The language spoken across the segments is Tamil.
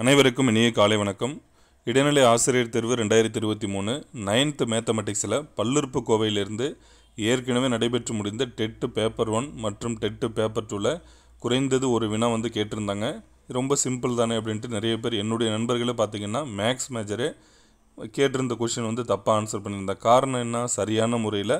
அனைவருக்கும் இனிய காலை வணக்கம். இடைநிலை ஆசிரியர் தேர்வு ரெண்டாயிரத்தி இருபத்தி மூணு நைன்த்து மேத்தமெட்டிக்ஸில் பல்லுறுப்பு கோவையிலிருந்து ஏற்கனவே நடைபெற்று முடிந்த டெட்டு பேப்பர் ஒன் மற்றும் டெட்டு பேப்பர் டூவில் குறைந்தது ஒரு வினா வந்து கேட்டிருந்தாங்க. ரொம்ப சிம்பிள் தானே அப்படின்ட்டு நிறைய பேர் என்னுடைய நண்பர்களே பார்த்தீங்கன்னா மேக்ஸ் மேஜரே கேட்டிருந்த கொஷின் வந்து தப்பாக ஆன்சர் பண்ணியிருந்தேன் காரணம் என்ன? சரியான முறையில்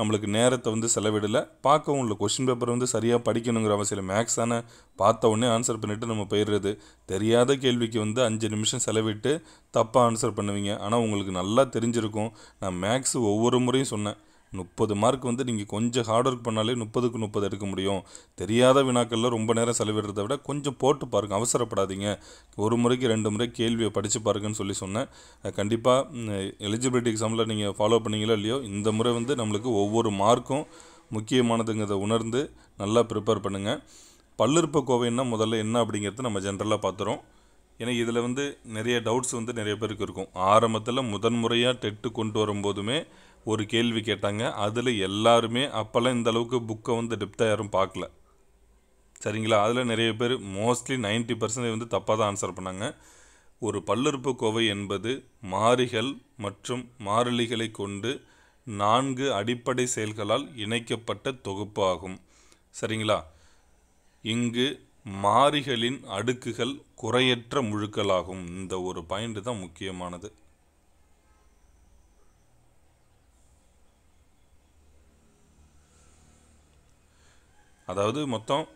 நம்மளுக்கு நேரத்தை வந்து செலவிடலை. பார்க்கவும் இல்லை. கொஷின் பேப்பர் வந்து சரியாக படிக்கணுங்கிற அவசியம் இல்லை. பார்த்த உடனே ஆன்சர் பண்ணிவிட்டு நம்ம போயிடுறது. தெரியாத கேள்விக்கு வந்து அஞ்சு நிமிஷம் செலவிட்டு தப்பாக ஆன்சர் பண்ணுவீங்க. ஆனால் உங்களுக்கு நல்லா தெரிஞ்சிருக்கும். நான் மேக்ஸ் ஒவ்வொரு முறையும் சொன்னேன். முப்பது மார்க் வந்து நீங்கள் கொஞ்சம் ஹார்ட் ஒர்க் பண்ணாலே முப்பதுக்கு முப்பது எடுக்க முடியும். தெரியாத வினாக்களில் ரொம்ப நேரம் செலவிடுறதை விட கொஞ்சம் போட்டு பாருங்கள் அவசரப்படாதீங்க. ஒரு முறைக்கு ரெண்டு முறை கேள்வியை படித்து பாருங்கன்னு சொல்லி சொன்னேன். கண்டிப்பாக எலிஜிபிலிட்டி எக்ஸாமில் நீங்கள் ஃபாலோ பண்ணீங்களோ இல்லையோ இந்த முறை வந்து நம்மளுக்கு ஒவ்வொரு மார்க்கும் முக்கியமானதுங்கிறத உணர்ந்து நல்லா ப்ரிப்பேர் பண்ணுங்கள் பல்லிருப்ப கோவைன்னா முதல்ல என்ன அப்படிங்கிறது நம்ம ஜென்ரலாக பார்த்துறோம் ஏன்னா இதில் வந்து நிறைய டவுட்ஸ் வந்து நிறைய பேருக்கு இருக்கும். ஆரம்பத்தில் முதன்முறையாக டெட்டு கொண்டு வரும்போதுமே ஒரு கேள்வி கேட்டாங்க. அதில் எல்லாருமே அப்போல்லாம் இந்த அளவுக்கு புக்கை வந்து டெப்த்தாக யாரும் பார்க்கல. சரிங்களா? அதில் நிறைய பேர் மோஸ்ட்லி நைன்ட்டி பர்சன்டேஜ் வந்து தப்பாக தான் ஆன்சர் பண்ணாங்க. ஒரு பல்லுறுப்பு கோவை என்பது மாறிகள் மற்றும் மாறிலிகளை கொண்டு நான்கு அடிப்படை செயல்களால் இணைக்கப்பட்ட தொகுப்பு ஆகும். சரிங்களா? இங்கு மாறிகளின் அடுக்குகள் குறையற்ற முழுக்களாகும். இந்த ஒரு பாயிண்ட் தான் முக்கியமானது. அதாவது மொத்தம்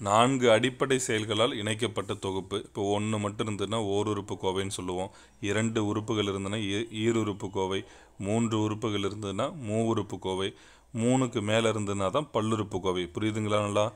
நான்கு அடிப்படை செயல்களால் இணைக்கப்பட்ட தொகுப்பு. இப்போ ஒன்று மட்டும் இருந்ததுன்னா ஓர் உறுப்பு கோவைன்னு சொல்லுவோம். இரண்டு உறுப்புகள் இருந்ததுன்னா ஈ- ஈருறுப்பு கோவை. மூன்று உறுப்புகள் இருந்ததுன்னா மூ உறுப்பு கோவை. மூணுக்கு மேலே இருந்ததுன்னா தான் பல்லுறுப்பு கோவை. புரியுதுங்களா நல்லா?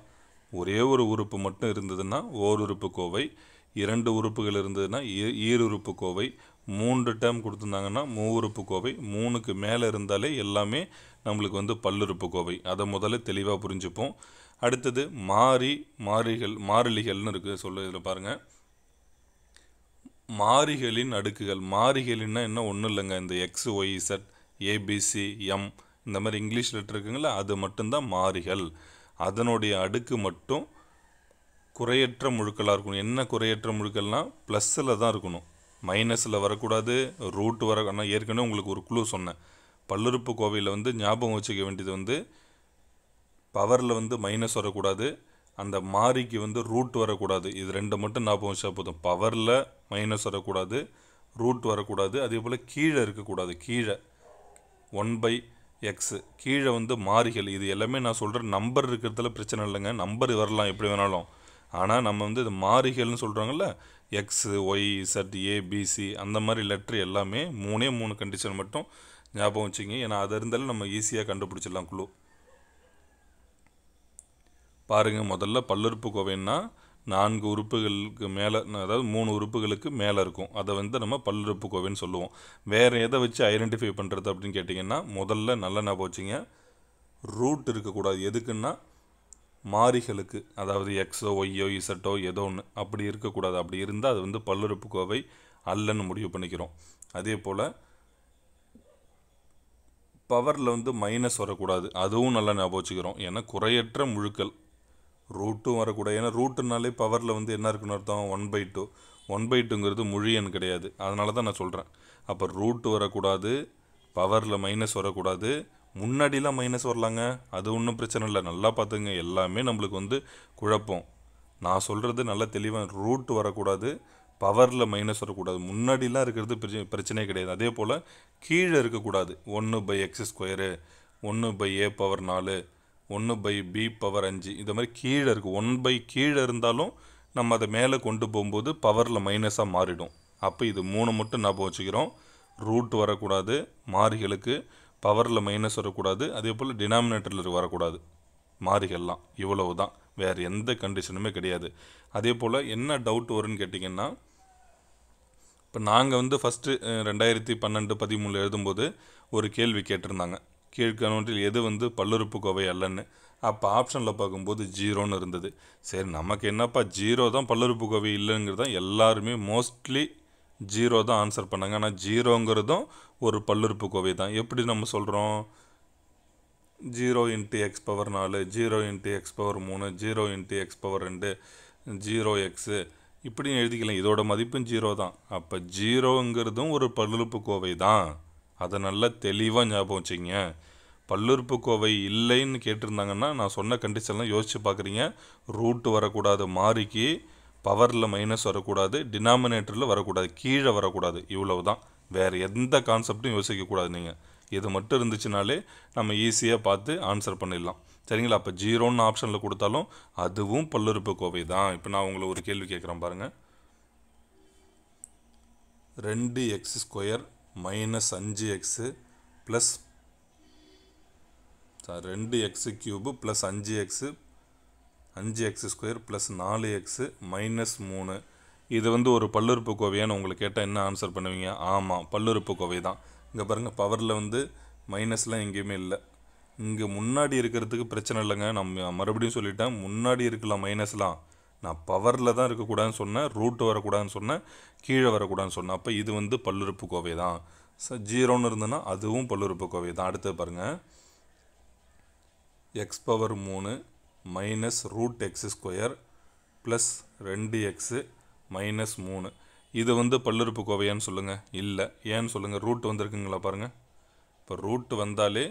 ஒரே ஒரு உறுப்பு மட்டும் இருந்ததுன்னா ஓர் உறுப்பு கோவை. இரண்டு உறுப்புகள் இருந்ததுன்னா ஈ- ஈருறுப்பு கோவை மூன்று டேர்ம் கொடுத்துருந்தாங்கன்னா மூ உறுப்பு கோவை மூணுக்கு மேலே இருந்தாலே எல்லாமே நம்மளுக்கு வந்து பல்லுறுப்பு கோவை. அதை முதல்ல தெளிவாக புரிஞ்சுப்போம். அடுத்தது மாறி மாறிகள் மாறிலிகள்னு இருக்குது சொல்ல இதில் பாருங்கள் மாறிகளின் அடுக்குகள். மாறிகளின்னா என்ன? ஒன்றும் இல்லைங்க. இந்த X Y Z ABC M இந்த மாதிரி இங்கிலீஷ் லெட்டர் இருக்குங்களா அது மட்டும்தான் மாறிகள். அதனுடைய அடுக்கு மட்டும் குறையற்ற முழுக்களாக இருக்கணும். என்ன குறையற்ற முழுக்கள்னா ப்ளஸ்ஸில் தான் இருக்கணும். மைனஸில் வரக்கூடாது ரூட் வர நான் ஏற்கனவே உங்களுக்கு ஒரு குழு சொன்னேன். பல்லுறுப்பு கோவையில் வந்து ஞாபகம் வச்சுக்க வேண்டியது வந்து பவரில் வந்து மைனஸ் வரக்கூடாது அந்த மாறிக்கு வந்து ரூட் வரக்கூடாது. இது ரெண்டை மட்டும் ஞாபகம் வச்சா போதும். பவரில் மைனஸ் வரக்கூடாது ரூட் வரக்கூடாது அதே போல் கீழே இருக்கக்கூடாது. கீழே. ஒன் பை எக்ஸு கீழே வந்து மாறிகள். இது எல்லாமே நான் சொல்கிற நம்பர் இருக்கிறதுல பிரச்சனை இல்லைங்க. நம்பர் வரலாம் எப்படி வேணாலும். ஆனால் நம்ம வந்து இது மாறிகள்னு சொல்கிறாங்கல்ல எக்ஸு ஒய் இசட் ஏபிசி அந்த மாதிரி லெட்ரு எல்லாமே மூணே மூணு கண்டிஷன் மட்டும் ஞாபகம் வச்சுங்க. ஏன்னா அது இருந்தாலும் நம்ம ஈஸியாக கண்டுபிடிச்சிடலாம் குழு. பாருங்கள் முதல்ல பல்லுறுப்பு கோவைன்னா நான்கு உறுப்புகளுக்கு மேலே அதாவது மூணு உறுப்புகளுக்கு மேலே இருக்கும். அதை வந்து நம்ம பல்லுறுப்பு கோவைன்னு சொல்லுவோம். வேறு எதை வச்சு ஐடென்டிஃபை பண்ணுறது அப்படின்னு கேட்டிங்கன்னா முதல்ல நல்ல ஞாபகம் வச்சுங்க. ரூட் இருக்கக்கூடாது. எதுக்குன்னா மாறிகளுக்கு அதாவது எக்ஸோ ஒய்யோ இசட்டோ ஏதோ ஒன்று அப்படி இருக்கக்கூடாது. அப்படி இருந்தால் அது வந்து பல்லுறுப்பு கோவை அல்லன்னு முடிவு பண்ணிக்கிறோம். அதே போல் பவரில் வந்து மைனஸ் வரக்கூடாது. அதுவும் நல்லா ஞாபகம் வச்சுக்கிறோம். ஏன்னா குறையற்ற முழுக்கள் ரூட்டும் வரக்கூடாது. ஏன்னா ரூட்டுனாலே பவரில் வந்து என்ன இருக்குன்னு அர்த்தம்? One by two one by டூங்கிறது முழு எண் கிடையாது. அதனால தான் நான் சொல்கிறேன் அப்போ ரூட் வரக்கூடாது பவரில் மைனஸ் வரக்கூடாது முன்னாடிலாம் மைனஸ் வரலாங்க. அது ஒன்றும் பிரச்சனை இல்லை. நல்லா பார்த்துங்க எல்லாமே நம்மளுக்கு வந்து குழப்பம். நான் சொல்கிறது நல்லா தெளிவாக ரூட் வரக்கூடாது. பவரில் மைனஸ் வரக்கூடாது. முன்னாடிலாம் இருக்கிறது பிரச்சனை பிரச்சனையே கிடையாது. அதே போல் கீழே இருக்கக்கூடாது. ஒன்று பை எக்ஸ் ஸ்கொயரு ஒன்று பை ஏ பவர் நாலு ஒன்று பை பி பவர் அஞ்சு. இந்த மாதிரி கீழே இருக்குது ஒன் பை கீழே இருந்தாலும் நம்ம அதை மேலே கொண்டு போகும்போது பவரில் மைனஸாக மாறிடும். அப்போ இது மூணு மட்டும் ஞாபகம் வச்சுக்கிறோம். ரூட் வரக்கூடாது. மாறிகளுக்கு பவரில் மைனஸ் வரக்கூடாது. அதே போல் டினாமினேட்டரில் வரக்கூடாது. மாறிகள்லாம். இவ்வளவு தான் வேறு எந்த கண்டிஷனுமே கிடையாது. அதே போல் என்ன டவுட் வரும்னு கேட்டிங்கன்னா இப்போ நாங்கள் வந்து ஃபஸ்ட்டு ரெண்டாயிரத்தி பன்னெண்டு பதிமூணில் எழுதும்போது ஒரு கேள்வி கேட்டிருந்தாங்க. கீழ்கணவற்றில் எது வந்து பல்லுறுப்பு கோவை அல்லன்னு. அப்போ ஆப்ஷனில் பார்க்கும்போது ஜீரோன்னு இருந்தது. சரி நமக்கு என்னப்பா ஜீரோ தான் பல்லுறுப்பு கோவை இல்லைங்கிறது தான் எல்லாருமே மோஸ்ட்லி ஜீரோ தான் ஆன்சர் பண்ணாங்க. ஆனால் ஜீரோங்கிறதும் ஒரு பல்லுறுப்பு கோவை தான். எப்படி நம்ம சொல்கிறோம் ஜீரோ இன்ட்டு எக்ஸ் பவர் நாலு ஜீரோ இன்ட்டு எக்ஸ் பவர் மூணு ஜீரோ இன்ட்டு எக்ஸ் பவர் ரெண்டு ஜீரோ எக்ஸு இப்படியும் எழுதிக்கலாம். இதோட மதிப்பும் ஜீரோ தான். அப்போ ஜீரோங்கிறதும் ஒரு பல்லுறுப்புக்கோவை தான். அதை நல்லா தெளிவாக ஞாபகம் வச்சுங்க பல்லுறுப்புக்கோவை இல்லைன்னு கேட்டிருந்தாங்கன்னா நான் சொன்ன கண்டிஷன்லாம் யோசித்து பார்க்குறீங்க ரூட் வரக்கூடாது. மாறிக்கு பவரில் மைனஸ் வரக்கூடாது டினாமினேட்டரில் வரக்கூடாது கீழே வரக்கூடாது. இவ்வளவு தான் வேறு எந்த கான்செப்டும் யோசிக்கக்கூடாது நீங்கள் இது மட்டும் இருந்துச்சுனாலே நம்ம ஈஸியாக பார்த்து ஆன்சர் பண்ணிடலாம். சரிங்களா? அப்போ ஜீரோன்னு ஆப்ஷனில் கொடுத்தாலும் அதுவும் பல்லுறுப்புக்கோவை தான் இப்போ நான் உங்களை ஒரு கேள்வி கேட்குறேன் பாருங்கள் ரெண்டு எக்ஸ் ஸ்கொயர் மைனஸ் அஞ்சு எக்ஸு ப்ளஸ் ரெண்டு எக்ஸு க்யூபு ப்ளஸ் அஞ்சு எக்ஸு அஞ்சு எக்ஸ் ஸ்கொயர் ப்ளஸ் நாலு எக்ஸு மைனஸ் மூணு. இது வந்து ஒரு பல்லுறுப்பு கோவையான்னு உங்களுக்கு கேட்டால் என்ன ஆன்சர் பண்ணுவீங்க? ஆமாம் பல்லுறுப்பு கோவை தான். இங்கே பாருங்கள் பவரில் வந்து மைனஸ்லாம் எங்கேயுமே இல்லை. இங்கே முன்னாடி இருக்கிறதுக்கு பிரச்சனை இல்லைங்க. நம்ம மறுபடியும் சொல்லிட்டேன் முன்னாடி இருக்கலாம் மைனஸ்லாம் நான் பவரில் தான் இருக்கக்கூடாதுன்னு சொன்னேன் ரூட் வரக்கூடாதுன்னு சொன்னேன் கீழே வரக்கூடாதுன்னு சொன்னேன். அப்போ இது வந்து பல்லுறுப்பு கோவை தான். ஸோ ஜீரோன்னு இருந்ததுன்னா அதுவும் பல்லுறுப்பு கோவை தான். அடுத்து பாருங்கள் எக்ஸ் பவர் மூணு minus root X square plus ரெண்டு எக்ஸு மைனஸ் மூணு. இது வந்து பல்லுறுப்பு கோவையான்னு சொல்லுங்கள் இல்லை ஏன்னு சொல்லுங்கள் ரூட் வந்திருக்குங்களா பாருங்கள் இப்போ ரூட் வந்தாலே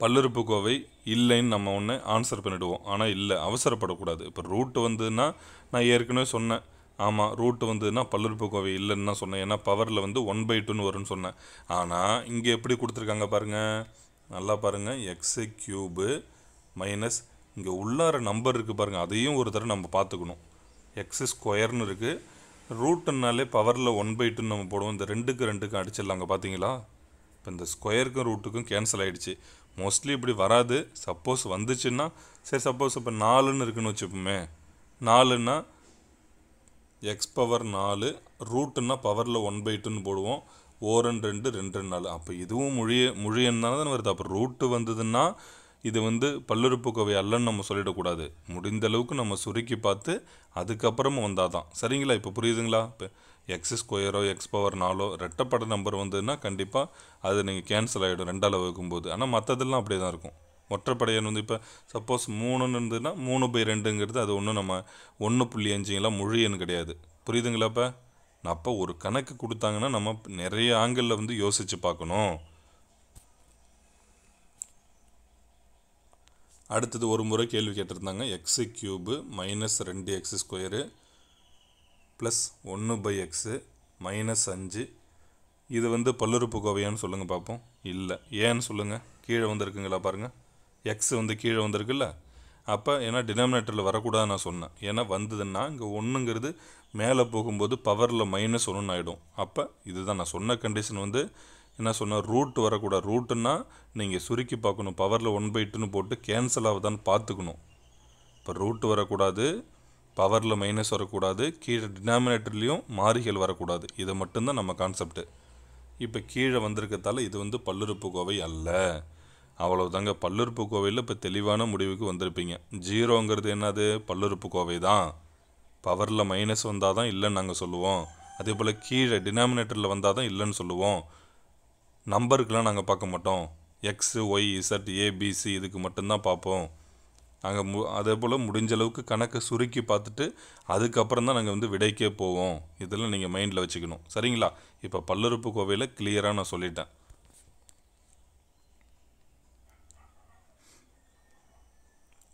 பல்லுறுப்புக்கோவை இல்லைன்னு நம்ம ஒன்று ஆன்சர் பண்ணிவிடுவோம் ஆனால் இல்லை அவசரப்படக்கூடாது. இப்போ ரூட் வந்ததுன்னா நான் ஏற்கனவே சொன்னேன். ஆமாம் ரூட் வந்ததுன்னா பல்லுறுப்புக்கோவை இல்லைன்னு தான் சொன்னேன். ஏன்னா பவரில் வந்து ஒன் பை டூன்னு வரும்னு சொன்னேன். ஆனால் இங்கே எப்படி கொடுத்துருக்காங்க பாருங்கள் நல்லா பாருங்கள் எக்ஸு க்யூபு மைனஸ் இங்கே உள்ளார நம்பர் இருக்குது பாருங்கள் அதையும் ஒரு தடவை நம்ம பார்த்துக்கணும். எக்ஸ் ஸ்கொயர்னு இருக்குது ரூட்டுனாலே பவரில் ஒன் பை டூன்னு நம்ம போடுவோம். இந்த ரெண்டுக்கு ரெண்டுக்கும் அடிச்சிடலாங்க பார்த்தீங்களா இப்போ இந்த ஸ்கொயருக்கும் ரூட்டுக்கும் கேன்சல் ஆகிடுச்சு மோஸ்ட்லி இப்படி வராது. சப்போஸ் வந்துச்சுன்னா சரி சப்போஸ் இப்போ நாலுன்னு இருக்குன்னு வச்சுப்போமே. நாலுன்னா எக்ஸ் பவர் நாலு ரூட்டுன்னா பவரில் ஒன் பை டூன்னு போடுவோம். ஓரன் ரெண்டு ரெண்டு நாலு. அப்போ இதுவும் மொழிய மொழியன் தானே வருது. அப்போ ரூட்டு வந்ததுன்னா இது வந்து பல்லுறுப்புக்கோவை அல்லன்னு நம்ம சொல்லிடக்கூடாது. முடிந்த அளவுக்கு நம்ம சுருக்கி பார்த்து அதுக்கப்புறமா வந்தால் தான் சரிங்களா? இப்போ புரியுதுங்களா? இப்போ எக்ஸ் ஸ்கொயரோ எக்ஸ் பவர் நாலோ ரெட்டப்பட நம்பர் வந்ததுன்னா கண்டிப்பாக அது நீங்கள் கேன்சல் ஆகிடும் ரெண்டால் வகுக்கும்போது. ஆனால் மற்றதெல்லாம் அப்படியே தான் இருக்கும் ஒற்றைப்படையன் வந்து இப்போ சப்போஸ் மூணுன்னு இருந்ததுன்னா மூணு பை ரெண்டுங்கிறது அது ஒன்றும் நம்ம ஒன்று புள்ளி அஞ்சுங்கெல்லாம் முழு எண் கிடையாது. புரியுதுங்களா இப்போ? அப்போ ஒரு கணக்கு கொடுத்தாங்கன்னா நம்ம நிறைய ஆங்கிளில் வந்து யோசித்து பார்க்கணும். அடுத்தது ஒரு முறை கேள்வி கேட்டிருந்தாங்க. எக்ஸு க்யூபு மைனஸ் ரெண்டு எக்ஸ் ஸ்கொயரு ப்ளஸ் ஒன்று பை எக்ஸு மைனஸ் அஞ்சு. இது வந்து பல்லுறுப்புக்கோவையான்னு சொல்லுங்கள் பார்ப்போம். இல்லை. ஏன்னு சொல்லுங்கள் கீழே வந்திருக்குங்களா பாருங்கள் எக்ஸ் வந்து கீழே வந்திருக்குல்ல? அப்போ ஏன்னா டினாமினேட்டரில் வரக்கூடாதுன்னு நான் சொன்னேன். ஏன்னா வந்ததுன்னா இங்கே ஒன்றுங்கிறது மேலே போகும்போது பவரில் மைனஸ் ஒன்று ஆகிடும் அப்போ இதுதான் நான் சொன்ன கண்டிஷன் வந்து என்ன சொன்ன ரூட் வரக்கூடாது. ரூட்டுன்னா நீங்கள் சுருக்கி பார்க்கணும். பவரில் ஒன் பை டூன்னு போட்டு கேன்சல் ஆகுதான்னு பார்த்துக்கணும். இப்போ ரூட் வரக்கூடாது பவரில் மைனஸ் வரக்கூடாது கீழே டினாமினேட்டர்லேயும் மாறிகள் வரக்கூடாது. இது மட்டும்தான் நம்ம கான்செப்ட்டு இப்போ கீழே வந்திருக்கத்தால இது வந்து பல்லுறுப்புக்கோவை அல்ல. அவ்வளவுதாங்க. பல்லுறுப்புக்கோவையில் இப்போ தெளிவான முடிவுக்கு வந்திருப்பீங்க. ஜீரோங்கிறது என்னது? பல்லுறுப்புக்கோவை தான். பவரில் மைனஸ் வந்தால் தான் இல்லைன்னு நாங்கள் சொல்லுவோம். அதே போல் கீழே டினாமினேட்டரில் வந்தால் தான் இல்லைன்னு சொல்லுவோம். நம்பருக்கெலாம் நாங்கள் பார்க்க மாட்டோம். எக்ஸு ஒய் இசட் ஏபிசி இதுக்கு மட்டும்தான் பார்ப்போம். நாங்கள் மு அதே போல் முடிஞ்ச அளவுக்கு கணக்கை சுருக்கி பார்த்துட்டு அதுக்கப்புறம் தான் நாங்கள் வந்து விடைக்கே போவோம். இதெல்லாம் நீங்கள் மைண்டில் வச்சுக்கணும். சரிங்களா? இப்போ பல்லுறுப்புக்கோவையில் கிளியராக நான் சொல்லிட்டேன்.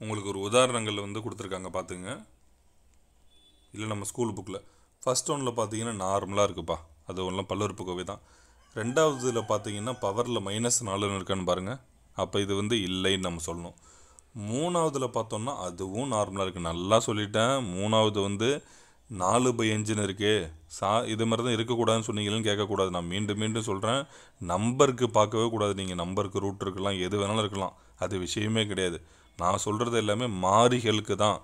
உங்களுக்கு ஒரு உதாரணங்கள் வந்து கொடுத்துருக்காங்க பார்த்துங்க. இல்லை நம்ம ஸ்கூல் புக்கில் ஃபஸ்ட் ஒன்றில் பார்த்தீங்கன்னா நார்மலாக இருக்குப்பா. அது ஒன்றும் பல்லுறுப்புக்கோவை தான். ரெண்டாவதுல பார்த்தீங்கன்னா பவரில் மைனஸ் நாலுன்னு இருக்கான்னு பாருங்கள் அப்போ இது வந்து இல்லைன்னு நம்ம சொல்லணும். மூணாவதுல பார்த்தோம்னா அதுவும் நார்மலாக இருக்குது நல்லா சொல்லிட்டேன். மூணாவது வந்து நாலு பை அஞ்சுன்னு இருக்கே. சா இது மாதிரி தான் இருக்கக்கூடாதுன்னு சொன்னீங்களேன்னு கேட்கக்கூடாது. நான் மீண்டும் மீண்டும் சொல்கிறேன் நம்பருக்கு பார்க்கவே கூடாது. நீங்கள் நம்பருக்கு ரூட் இருக்கலாம் எது வேணாலும் இருக்கலாம். அது விஷயமே கிடையாது. நான் சொல்கிறது எல்லாமே மாறிகளுக்கு தான்.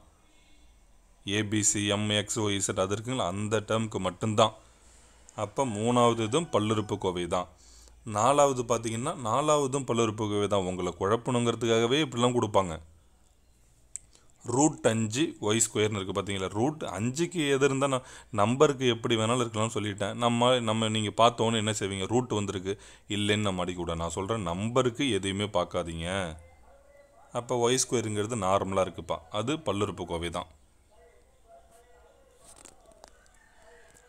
ஏபிசி எம்எக்ஸ் ஒய்சட் அது இருக்குங்களா? அந்த டேர்முக்கு மட்டும்தான். அப்போ மூணாவது இதுவும் பல்லுறுப்புக்கோவை தான். நாலாவது பார்த்தீங்கன்னா நாலாவதும் பல்லுறுப்புக்கோவை தான். உங்களை குழப்பணுங்கிறதுக்காகவே இப்படிலாம் கொடுப்பாங்க. ரூட் அஞ்சு ஒய் ஸ்கொயர்னு இருக்குது பார்த்தீங்களா ரூட் அஞ்சுக்கு எது இருந்தால் நான் நம்பருக்கு எப்படி வேணாலும் இருக்கலாம்னு சொல்லிட்டேன். நம்ம நம்ம நீங்கள் பார்த்தோன்னு என்ன செய்வீங்க? ரூட் வந்திருக்கு. இல்லைன்னு நம்ம அடிக்கூடாது நான் சொல்கிறேன் நம்பருக்கு எதையுமே பார்க்காதீங்க. அப்போ ஒய் ஸ்கொயருங்கிறது நார்மலாக இருக்குப்பா. அது பல்லுறுப்புக்கோவை தான்.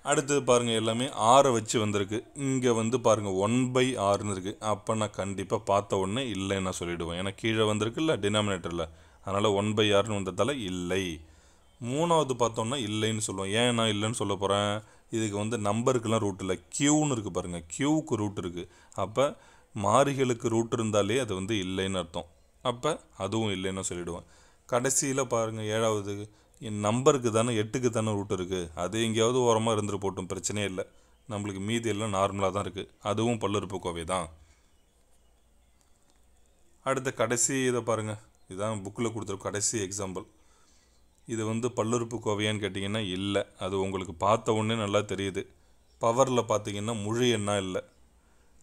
அடுத்தது பாருங்கள் எல்லாமே ஆறை வச்சு வந்திருக்கு. இங்கே வந்து பாருங்கள் ஒன் பை ஆறுன்னு இருக்குது அப்போ நான் கண்டிப்பாக பார்த்த உடனே இல்லைன்னு நான் சொல்லிவிடுவேன் ஏன்னா கீழே வந்திருக்குல்ல டினாமினேட்டரில் அதனால் ஒன் பை ஆறுன்னு வந்ததால் இல்லை. மூணாவது பார்த்தோம்னா இல்லைன்னு சொல்லுவோம். ஏன் நான் இல்லைன்னு சொல்ல போகிறேன் இதுக்கு வந்து நம்பருக்கெல்லாம் ரூட் இல்லை. க்யூன்னு இருக்குது பாருங்கள் க்யூவுக்கு ரூட் இருக்குது அப்போ மாறிகளுக்கு ரூட் இருந்தாலே அது வந்து இல்லைன்னு அர்த்தம். அப்போ அதுவும் இல்லைன்னு சொல்லிவிடுவேன் கடைசியில் பாருங்கள் ஏழாவது என் நம்பருக்கு தானே எட்டுக்கு தானே ரூட் இருக்குது அது எங்கேயாவது ஓரமாக இருந்துட்டு போட்டும் பிரச்சனையே இல்லை. நம்மளுக்கு மீதி எல்லாம் நார்மலாக தான் இருக்குது அதுவும் பல்லுறுப்பு கோவை தான். அடுத்த கடைசி இதை பாருங்கள் இதுதான் புக்கில் கொடுத்துருக்க கடைசி எக்ஸாம்பிள் இது வந்து பல்லுறுப்பு கோவையான்னு கேட்டிங்கன்னா இல்லை. அது உங்களுக்கு பார்த்த உடனே நல்லா தெரியுது. பவரில் பார்த்தீங்கன்னா முழு எண்ணா இல்லை.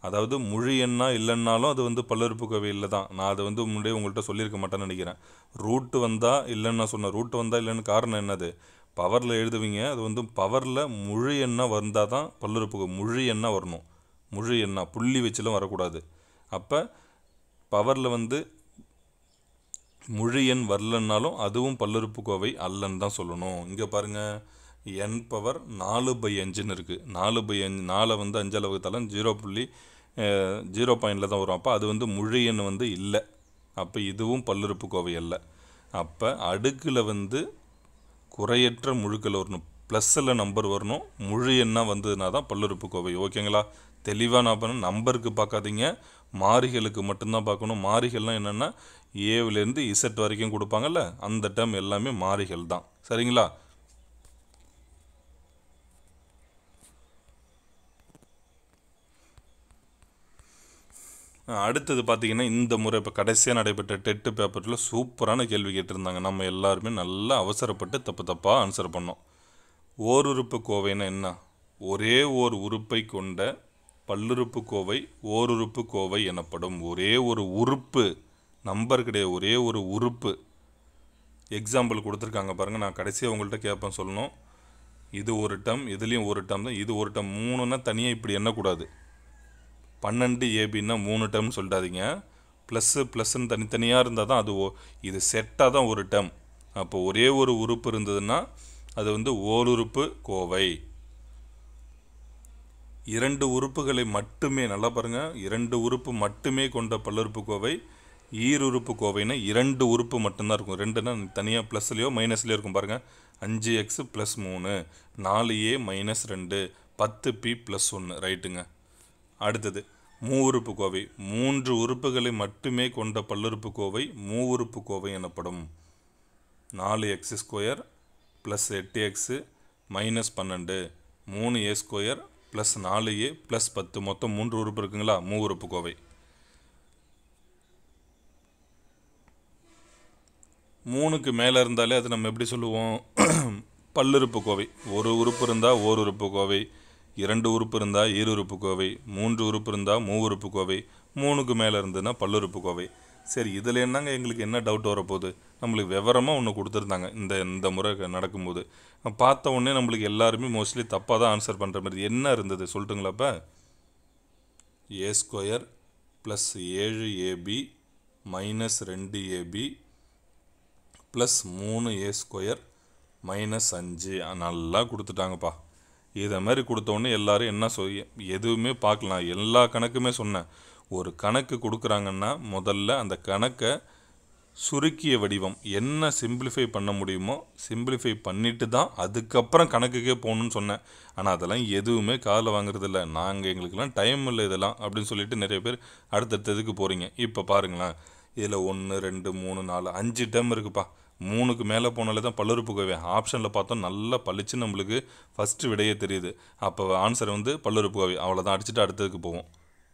அதாவது முழு எண்ணா இல்லைன்னாலும் அது வந்து பல்லுறுப்புக்கோவை கோவையில் தான் நான் அதை வந்து முன்னாடியே உங்கள்கிட்ட சொல்லியிருக்க மாட்டேன்னு நினைக்கிறேன். ரூட்டு வந்தால் இல்லைன்னு நான் சொன்னேன். ரூட்டு வந்தால் இல்லைன்னு காரணம் என்னது? பவரில் எழுதுவீங்க. அது வந்து பவரில் முழு எண்ணா வந்தால் தான் பல்லுறுப்பு முழு எண்ணா வரணும். முழு எண்ணா. புள்ளி வச்சுலாம் வரக்கூடாது. அப்போ பவரில் வந்து முழு எண் வரலன்னாலும் அதுவும் பல்லுறுப்புக்கோவை அல்லன்னு தான் சொல்லணும். இங்கே பாருங்கள் என் பவர் நாலு பை அஞ்சுன்னு இருக்குது நாலு பை அஞ்சு நாலை வந்து அஞ்சால் வகுத்தாலும் ஜீரோ புள்ளி ஜீரோ பாயிண்டில் தான் வரும். அப்போ அது வந்து முழு எண் வந்து இல்லை. அப்போ இதுவும் பல்லுறுப்புக்கோவை அல்ல. அப்போ அடுக்கில் வந்து குறையற்ற முழுக்கள் வரணும். ப்ளஸ்ஸில் நம்பர் வரணும். முழு எண்ணாக வந்ததுனா தான் பல்லுறுப்புக்கோவை ஓகேங்களா தெளிவாக நான் பண்ண நம்பருக்கு பார்க்காதீங்க. மாறிகளுக்கு மட்டும்தான் பார்க்கணும். மாறிகள்லாம் என்னென்னா ஏவிலேருந்து இசட் வரைக்கும் கொடுப்பாங்கல்ல? அந்த டைம் எல்லாமே மாறிகள் தான். சரிங்களா? அடுத்தது பார்த்தீங்கன்னா இந்த முறை இப்போ கடைசியாக நடைபெற்ற டெட்டு பேப்பரில் சூப்பரான கேள்வி கேட்டிருந்தாங்க. நம்ம எல்லாருமே நல்லா அவசரப்பட்டு தப்பு தப்பாக ஆன்சர் பண்ணோம். ஓர் உறுப்பு கோவைன்னா என்ன? ஒரே ஓர் உறுப்பை கொண்ட பல்லுறுப்பு கோவை ஓருறுப்பு கோவை எனப்படும் ஒரே ஒரு உறுப்பு நம்பர் கிடையாது ஒரே ஒரு உறுப்பு. எக்ஸாம்பிள் கொடுத்துருக்காங்க பாருங்கள் நான் கடைசியாக உங்கள்கிட்ட கேட்பேன் சொல்லணும். இது ஒரு டம் இதுலேயும் ஒரு டம் தான். இது ஒரு டம் மூணுன்னா தனியாக இப்படி எண்ணக்கூடாது. பன்னெண்டு ஏபின்னா மூணு டேர்ம் சொல்லிட்டாதீங்க ப்ளஸ்ஸு ப்ளஸ்ன்னு தனித்தனியாக இருந்தால் தான் அது ஓ இது செட்டாக தான் ஒரு டேர்ம் அப்போ ஒரே ஒரு உறுப்பு இருந்ததுன்னா அது வந்து ஓருறுப்பு கோவை. இரண்டு உறுப்புகளை மட்டுமே நல்லா பாருங்கள் இரண்டு உறுப்பு மட்டுமே கொண்ட பல்லுறுப்பு கோவை ஈருறுப்பு கோவைனா இரண்டு உறுப்பு மட்டும்தான் இருக்கும். ரெண்டுனா தனியாக ப்ளஸ்லேயோ மைனஸ்லேயோ இருக்கும் பாருங்கள் அஞ்சு எக்ஸு ப்ளஸ் மூணு. நாலு ஏ மைனஸ் ரெண்டு. பத்து பி ப்ளஸ் ஒன்று ரைட்டுங்க அடுத்தது. மூவுறுப்பு கோவை. மூன்று உறுப்புகளை மட்டுமே கொண்ட பல்லுறுப்பு கோவை மூவுறுப்பு கோவை எனப்படும். நாலு எக்ஸ் ஸ்கொயர் ப்ளஸ் எட்டு எக்ஸு மைனஸ் பன்னெண்டு. மூணு ஏ ஸ்கொயர் ப்ளஸ் நாலு ஏ ப்ளஸ் பத்து. மொத்தம் மூன்று உறுப்பு இருக்குங்களா? மூவுறுப்பு கோவை மூணுக்கு மேலே இருந்தாலே அது நம்ம எப்படி சொல்லுவோம்? பல்லுறுப்பு கோவை ஒரு உறுப்பு இருந்தால் ஓர் உறுப்பு கோவை இரண்டு உறுப்பு இருந்தால் ஈரு உறுப்பு கோவை மூன்று உறுப்பு இருந்தால் மூ உறுப்பு கோவை மூணுக்கு மேலே இருந்ததுன்னா பல்லுறுப்பு கோவை. சரி இதில் என்னங்க எங்களுக்கு என்ன டவுட் வரப்போகுது? நம்மளுக்கு விவரமாக ஒன்று கொடுத்துருந்தாங்க இந்த இந்த முறை நடக்கும்போது. பார்த்த உடனே நம்மளுக்கு எல்லாருமே மோஸ்ட்லி தப்பாக தான் ஆன்சர் பண்ணுற மாதிரி என்ன இருந்தது? சொல்லட்டுங்களாப்ப ஏ ஸ்கொயர் ப்ளஸ் ஏழு ஏபி மைனஸ் ரெண்டு ஏபி ப்ளஸ் மூணு ஏ ஸ்கொயர் மைனஸ் அஞ்சு. நல்லா கொடுத்துட்டாங்கப்பா. இதை மாதிரி கொடுத்தோன்னே எல்லோரும் என்ன சொல் எதுவுமே பார்க்கலாம் எல்லா கணக்குமே சொன்னேன். ஒரு கணக்கு கொடுக்குறாங்கன்னா முதல்ல அந்த கணக்கை சுருக்கிய வடிவம் என்ன சிம்பிளிஃபை பண்ண முடியுமோ சிம்பிளிஃபை பண்ணிட்டு தான் அதுக்கப்புறம் கணக்குக்கே போகணுன்னு சொன்னேன். ஆனால் அதெல்லாம் எதுவுமே காதில் வாங்குறதில்ல நாங்கள் எங்களுக்கெல்லாம் டைம் இல்லை இதெல்லாம் அப்படின்னு சொல்லிட்டு நிறைய பேர் அடுத்தடுத்ததுக்கு போகிறீங்க இப்போ பாருங்களேன். இதில் ஒன்று ரெண்டு மூணு நாலு அஞ்சு டேம் இருக்குப்பா. மூணுக்கு மேலே போனாலே தான் பல்லுறுப்புகோவை ஆப்ஷனில் பார்த்தோம் நல்லா பளிச்சு நம்மளுக்கு ஃபஸ்ட்டு விடையே தெரியுது. அப்போ ஆன்சர் வந்து பல்லுறுப்புகோவை அவ்வளோதான் அடிச்சுட்டு அடுத்ததுக்கு போவோம்.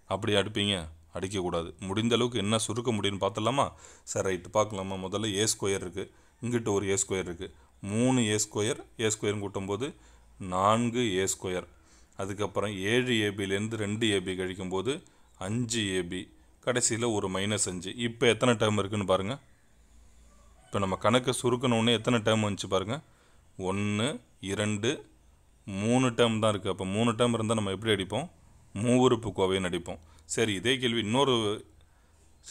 அப்படி அடிப்பீங்க. அடிக்கக்கூடாது. முடிந்த அளவுக்கு என்ன சுருக்க முடியும்னு பார்த்துடலாமா? சார் ரைட்டு பார்க்கலாமா? முதல்ல ஏ ஸ்கொயர் இருக்குது இங்கிட்ட ஒரு ஏ ஸ்கொயர் இருக்குது மூணு ஏ ஸ்கொயர் ஏ ஸ்கொயர்னு கூட்டும்போது நான்கு ஏ ஸ்கொயர் அதுக்கப்புறம் ஏழு ஏபிலேருந்து ரெண்டு ஏபி கழிக்கும்போது அஞ்சு ஏபி கடைசியில் ஒரு மைனஸ் அஞ்சு. இப்போ எத்தனை டைம் இருக்குதுன்னு பாருங்கள் இப்போ நம்ம கணக்கை சுருக்கணுன்னே எத்தனை டேர்ம் வந்துச்சு பாருங்கள் ஒன்று இரண்டு மூணு டேர்ம் தான் இருக்குது அப்போ மூணு டேர்ம் இருந்தால் நம்ம எப்படி அடிப்போம்? மூவுறுப்பு கோவைன்னு அடிப்போம். சரி இதே கேள்வி இன்னொரு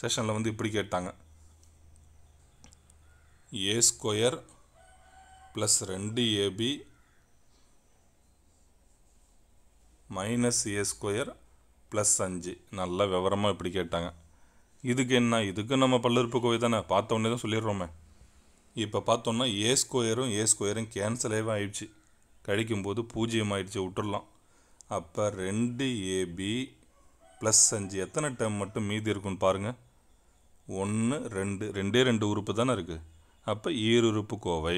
செஷனில் வந்து இப்படி கேட்டாங்க. ஏ ஸ்கொயர் ப்ளஸ் ரெண்டு AB minus A square plus அஞ்சு. நல்லா விவரமாக இப்படி கேட்டாங்க. இதுக்கு என்ன? இதுக்கு நம்ம பல்லுறுப்புக்கோவை தானே? பார்த்த உடனே தான் சொல்லிடுறோமே. இப்போ பார்த்தோம்னா ஏ ஸ்கொயரும் ஏ ஸ்கொயரும் கேன்சலே ஆயிடுச்சு. கழிக்கும்போது பூஜ்ஜியம் ஆயிடுச்சு விட்டுடலாம் அப்போ ரெண்டு ஏபி ப்ளஸ் அஞ்சு எத்தனை டைம் மட்டும் மீதி இருக்குன்னு பாருங்கள் ஒன்று ரெண்டு ரெண்டே ரெண்டு உறுப்பு தானே இருக்குது அப்போ ஈருறுப்பு கோவை.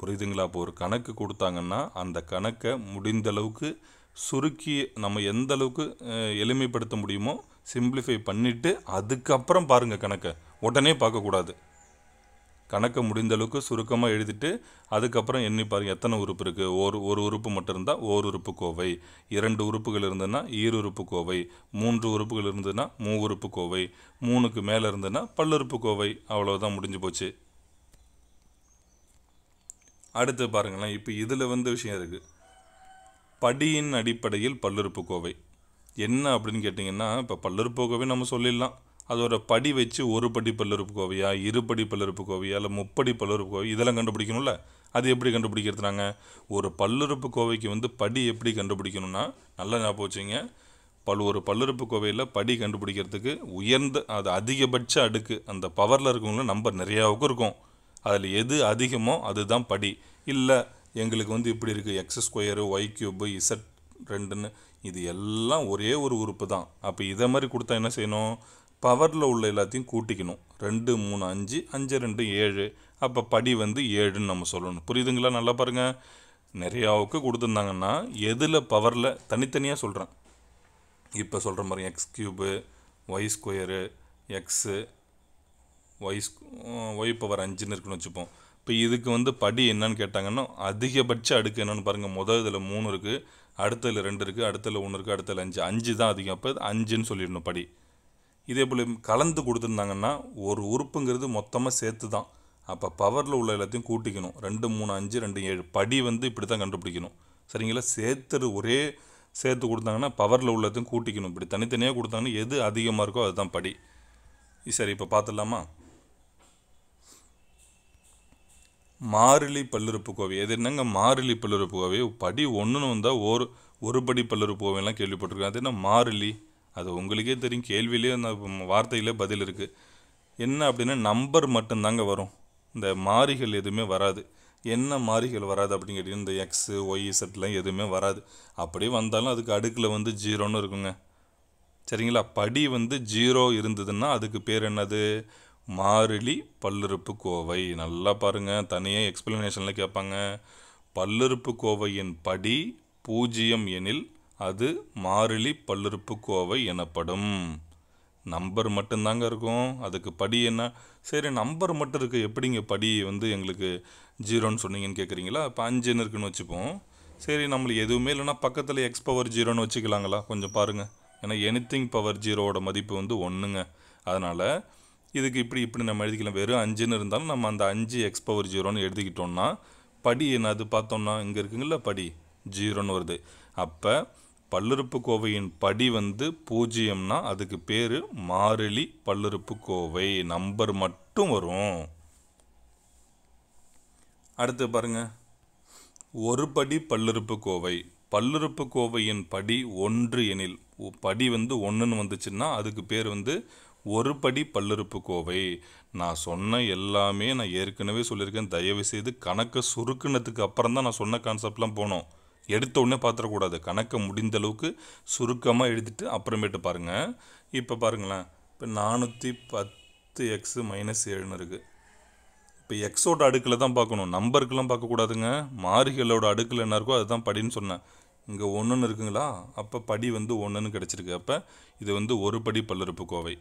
புரியுதுங்களா? இப்போ ஒரு கணக்கு கொடுத்தாங்கன்னா அந்த கணக்கை முடிந்த அளவுக்கு சுருக்கி நம்ம எந்த அளவுக்கு எளிமைப்படுத்த முடியுமோ சிம்பிளிஃபை பண்ணிவிட்டு அதுக்கப்புறம் பாருங்கள் கணக்கை. உடனே பார்க்கக்கூடாது. கணக்கை முடிந்த அளவுக்கு சுருக்கமாக எழுதிட்டு அதுக்கப்புறம் எண்ணி பாருங்கள் எத்தனை உறுப்பு இருக்குது ஒரு ஒரு உறுப்பு மட்டும் இருந்தால் ஓர் உறுப்பு கோவை. இரண்டு உறுப்புகள் இருந்ததுன்னா ஈருறுப்பு கோவை. மூன்று உறுப்புகள் இருந்ததுன்னா மூ உறுப்பு கோவை. மூணுக்கு மேலே இருந்ததுன்னா பல்லுறுப்பு கோவை. அவ்வளோதான் முடிஞ்சு போச்சு. அடுத்து பாருங்களேன் இப்போ இதில் வந்து விஷயம் இருக்குது படியின் அடிப்படையில் பல்லுறுப்பு கோவை. என்ன அப்படின்னு கேட்டிங்கன்னா இப்போ பல்லுறுப்பு கோவை நம்ம சொல்லிடலாம். அதோட படி வச்சு ஒரு படி பல்லுறுப்புக்கோவையா இருபடி பல்லுறுப்புக்கோவையா இல்லை முப்படி பல்லுறுப்புக்கோவை இதெல்லாம் கண்டுபிடிக்கணும்ல? அது எப்படி கண்டுபிடிக்கிறது நாங்கள் ஒரு பல்லுறுப்புக்கோவைக்கு வந்து படி எப்படி கண்டுபிடிக்கணும்னா நல்லா ஞாபகம் வச்சுங்க பல் ஒரு பல்லுறுப்புக்கோவையில் படி கண்டுபிடிக்கிறதுக்கு உயர்ந்த அது அதிகபட்ச அடுக்கு அந்த பவரில் இருக்கவங்கள நம்பர் நிறையாவுக்கும் இருக்கும். அதில் எது அதிகமோ அதுதான் படி. இல்லை எங்களுக்கு வந்து இப்படி இருக்குது X square Y cube Z ரெண்டுன்னு இது எல்லாம் ஒரே ஒரு உறுப்பு தான். அப்போ இதை மாதிரி கொடுத்தா என்ன செய்யணும்? பவரில் உள்ள எல்லாத்தையும் கூட்டிக்கணும். ரெண்டு மூணு அஞ்சு அஞ்சு ரெண்டு ஏழு. அப்போ படி வந்து ஏழுன்னு நம்ம சொல்லணும். புரியுதுங்களா? நல்லா பாருங்கள் நிறையாவுக்கு கொடுத்துருந்தாங்கன்னா எதில் பவரில்? தனித்தனியாக சொல்கிறேன் இப்போ சொல்கிற மாதிரி X cube Y square X Y Y power அஞ்சுன்னு இருக்குன்னு வச்சுப்போம். இப்போ இதுக்கு வந்து படி என்னன்னு கேட்டாங்கன்னா அதிகபட்ச அடுக்கு என்னன்னு பாருங்கள் முதல் இதில் மூணு இருக்குது அடுத்ததில் ரெண்டு இருக்குது அடுத்ததில் ஒன்று இருக்குது அடுத்ததில் அஞ்சு. அஞ்சு தான் அதிகம். அப்போ அஞ்சுன்னு சொல்லிடணும் படி. இதே போல் கலந்து கொடுத்துருந்தாங்கன்னா ஒரு உறுப்புங்கிறது மொத்தமாக சேர்த்து தான் அப்போ பவரில் உள்ள எல்லாத்தையும் கூட்டிக்கணும். ரெண்டு மூணு அஞ்சு ரெண்டு ஏழு. படி வந்து இப்படி தான் கண்டுபிடிக்கணும். சரிங்களா? சேர்த்துரு ஒரே சேர்த்து கொடுத்தாங்கன்னா பவரில் உள்ளதையும் கூட்டிக்கணும். இப்படி தனித்தனியாக கொடுத்தாங்கன்னா எது அதிகமாக இருக்கோ அதுதான் படி. சரி இப்போ பார்த்துடலாமா மாறிலி பல்லுறுப்புக்கோவை. எது என்னங்க மாறிலி பல்லுறுப்புக்கோவை? படி ஒன்றுன்னு வந்தால் ஒரு ஒரு படி பல்லுறுப்புக்கோவையெல்லாம் கேள்விப்பட்டிருக்கேன். அது என்ன மாறிலி? அது உங்களுக்கே தெரியும் கேள்வியிலே அந்த வார்த்தையிலே பதில் இருக்குது என்ன அப்படின்னா நம்பர் மட்டும்தாங்க வரும். இந்த மாறிகள் எதுவுமே வராது. என்ன மாறிகள் வராது அப்படின்னு கேட்டிங்கன்னா இந்த எக்ஸு ஒய் செட்லாம் எதுவுமே வராது. அப்படியே வந்தாலும் அதுக்கு அடுக்கில் வந்து ஜீரோன்னு இருக்குங்க. சரிங்களா? படி வந்து ஜீரோ இருந்ததுன்னா அதுக்கு பேர் என்னது? மாறிலி பல்லுறுப்புக்கோவை நல்லா பாருங்க. தனியாக எக்ஸ்பிளனேஷனில் கேட்பாங்க. பல்லுறுப்புக்கோவையின் படி பூஜ்ஜியம் எனில் அது மாறிலி பல்லுறுப்புக்கோவை எனப்படும். நம்பர் மட்டும்தாங்க இருக்கும். அதுக்கு படி என்ன? சரி நம்பர் மட்டும் இருக்குது எப்படிங்க படி வந்து எங்களுக்கு ஜீரோன்னு சொன்னீங்கன்னு கேட்குறீங்களா இப்போ அஞ்சுன்னு இருக்குன்னு வச்சுப்போம். சரி நம்மளுக்கு எதுவுமே இல்லைன்னா பக்கத்தில் எக்ஸ் பவர் ஜீரோன்னு வச்சுக்கலாங்களா? கொஞ்சம் பாருங்கள் ஏன்னா எனித்திங் பவர் ஜீரோவோட மதிப்பு வந்து ஒன்றுங்க அதனால் இதுக்கு இப்படி இப்படி நம்ம எழுதிக்கலாம். வெறும் அஞ்சுன்னு இருந்தாலும் நம்ம அந்த அஞ்சு எக்ஸ் பவர் ஜீரோன்னு எழுதிக்கிட்டோம்னா படி என்னது பார்த்தோம்னா இங்கே இருக்குங்களா படி? ஜீரோன்னு வருது. அப்போ பல்லுறுப்புக்கோவையின் படி வந்து பூஜ்ஜியம்னா அதுக்கு பேர் மாறிலி பல்லுறுப்புக்கோவை. நம்பர் மட்டும் வரும். அடுத்து பாருங்க. ஒரு படி பல்லுறுப்புக்கோவை. பல்லுறுப்புக்கோவையின் படி ஒன்று எனில் ஒ- படி வந்து ஒன்றுன்னு வந்துச்சுன்னா அதுக்கு பேர் வந்து ஒரு படி பல்லுறுப்புக்கோவை. நான் சொன்ன எல்லாமே நான் ஏற்கனவே சொல்லியிருக்கேன். தயவுசெய்து கணக்கை சுருக்குனதுக்கு அப்புறம் தான் நான் சொன்ன கான்செப்ட்லாம் போனோம். எடுத்த உடனே பார்த்துடக்கூடாது. கணக்கை முடிந்த அளவுக்கு சுருக்கமாக எழுதிட்டு அப்புறமேட்டு பாருங்கள் இப்போ பாருங்களேன். இப்போ நானூற்றி பத்து எக்ஸு மைனஸ் ஏழுன்னு இருக்குது இப்போ எக்ஸோட அடுக்கில் தான் பார்க்கணும். நம்பருக்கெல்லாம் பார்க்கக்கூடாதுங்க. மாறிகளோட அடுக்கில் என்ன இருக்கோ அதுதான் படின்னு சொன்னேன். இங்கே ஒன்றுன்னு இருக்குங்களா? அப்போ படி வந்து ஒன்றுன்னு கிடச்சிருக்கு. அப்போ இது வந்து ஒரு படி பல்லுறுப்புக்கோவை.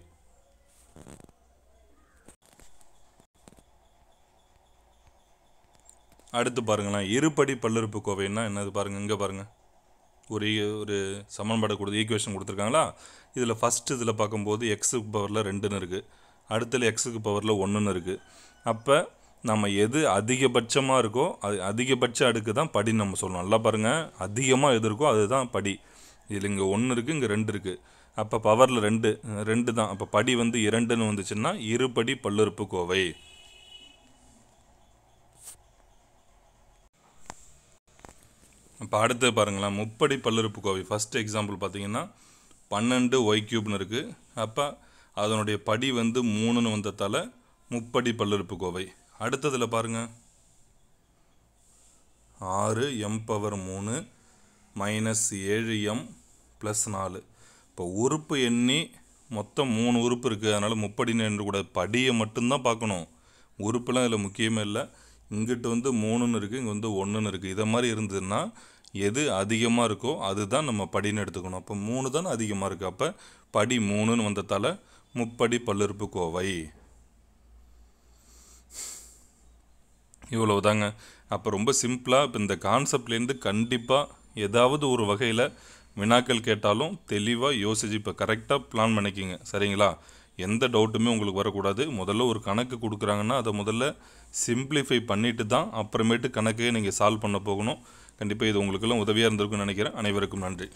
அடுத்து பாருங்களேன் இருபடி பல்லுறுப்புக்கோவைன்னா என்னது பாருங்கள் இங்கே பாருங்கள் ஒரு ஒரு சமன்பாடு கொடுத்து ஈக்குவேஷன் கொடுத்துருக்காங்களா? இதில் ஃபஸ்ட்டு இதில் பார்க்கும்போது எக்ஸுக்கு பவரில் ரெண்டுன்னு இருக்குது அடுத்தது எக்ஸுக்கு பவரில் ஒன்றுன்னு இருக்குது அப்போ நம்ம எது அதிகபட்சமாக இருக்கோ அது அதிகபட்ச அடுக்கு தான் படின்னு நம்ம சொல்லணும். நல்லா பாருங்கள் அதிகமாக எது இருக்கோ அதுதான் படி. இதில் இங்கே ஒன்று இருக்குது இங்கே ரெண்டு இருக்குது அப்போ பவரில் ரெண்டு ரெண்டு தான். அப்போ படி வந்து இரண்டுன்னு வந்துச்சுன்னா இருபடி பல்லுறுப்புக்கோவை இப்போ அடுத்து பாருங்களேன் முப்படி பல்லுறுப்புக்கோவை ஃபஸ்ட் எக்ஸாம்பிள் பார்த்தீங்கன்னா பன்னெண்டு ஒய் கியூப்னு இருக்குது அப்போ அதனுடைய படி வந்து மூணுன்னு வந்ததால் முப்படி பல்லுறுப்புக்கோவை அடுத்ததில் பாருங்கள் ஆறு எம் பவர் மூணு மைனஸ் ஏழு எம் ப்ளஸ் நாலு. இப்போ உறுப்பு எண்ணி மொத்தம் மூணு உறுப்பு இருக்குது அதனால் முப்படின்னு என்று கூட படியை மட்டும்தான் பார்க்கணும். உறுப்புலாம் இதில் முக்கியமே இல்லை. இங்கிட்டு வந்து மூணுன்னு இருக்குது இங்கே வந்து ஒன்றுன்னு இருக்குது இதை மாதிரி இருந்ததுன்னா எது அதிகமாக இருக்கோ அதுதான் நம்ம படின்னு எடுத்துக்கணும். அப்போ மூணு தானே அதிகமாக இருக்குது அப்போ படி மூணுன்னு வந்ததால் முப்படி பல்லுறுப்பு கோவை. இவ்வளவு தாங்க அப்போ ரொம்ப சிம்பிளாக இப்போ இந்த கான்செப்ட்லேருந்து கண்டிப்பாக ஏதாவது ஒரு வகையில் வினாக்கள் கேட்டாலும் தெளிவாக யோசிச்சு இப்போ கரெக்டாக பிளான் பண்ணிக்கிங்க. சரிங்களா? எந்த டவுட்டுமே உங்களுக்கு வரக்கூடாது. முதல்ல ஒரு கணக்கு கொடுக்குறாங்கன்னா அதை முதல்ல சிம்பிளிஃபை பண்ணிவிட்டு தான் அப்புறமேட்டு கணக்கே நீங்கள் சால்வ் பண்ண போகணும். கண்டிப்பாக இது உங்களுக்கெல்லாம் உதவியாக இருந்திருக்குன்னு நினைக்கிறேன். அனைவருக்கும் நன்றி.